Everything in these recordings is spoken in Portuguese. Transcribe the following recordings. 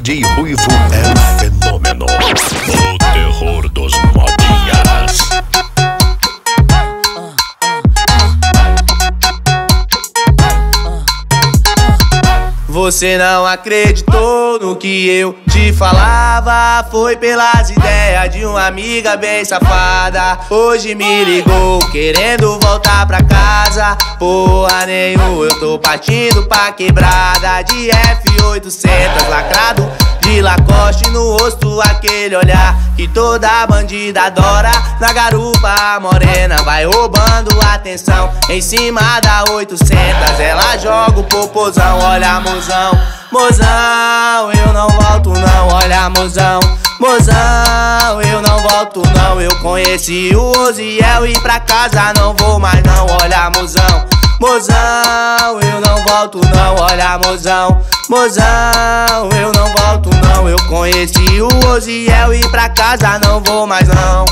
DJ Ruivo é um fenômeno. O terror dos modinhas. Você não acreditou no que eu te falava Foi pelas ideias de uma amiga bem safada Hoje me ligou querendo voltar pra casa Porra nenhuma, eu tô partindo pra quebrada De F800 lacrado de Lacoste no rosto, aquele olhar que toda bandida adora. Na garupa morena vai roubando atenção. Em cima da 800, ela joga o popozão. Olha, mozão, mozão, eu não volto não. Olha, mozão, mozão, eu não volto não. Eu conheci o Oziel e pra casa não vou mais não. Olha, mozão. Mozão, eu não volto não, olha mozão Mozão, eu não volto não Eu conheci o Oziel e pra casa não vou mais não.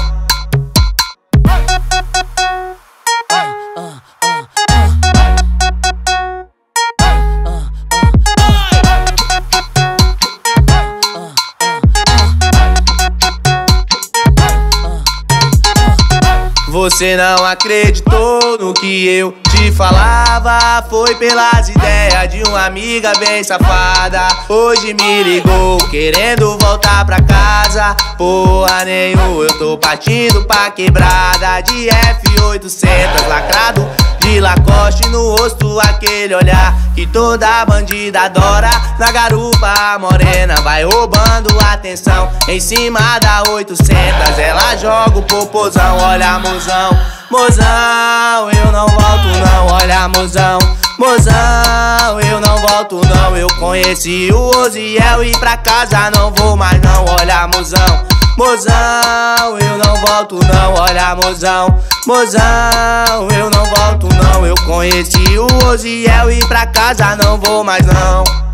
Você não acreditou no que eu falava Foi pelas ideias de uma amiga bem safada Hoje me ligou querendo voltar pra casa Porra nenhuma, eu tô partindo pra quebrada De F800 lacrado de Lacoste no rosto, aquele olhar que toda bandida adora. Na garupa morena vai roubando atenção. Em cima da 800, ela joga o popozão. Olha, mozão, mozão, eu mozão, mozão, eu não volto não. Eu conheci o Oziel e pra casa não vou mais não. Olha, mozão. Mozão, eu não volto não, olha mozão Mozão, eu não volto não Eu conheci o Oziel e pra casa não vou mais não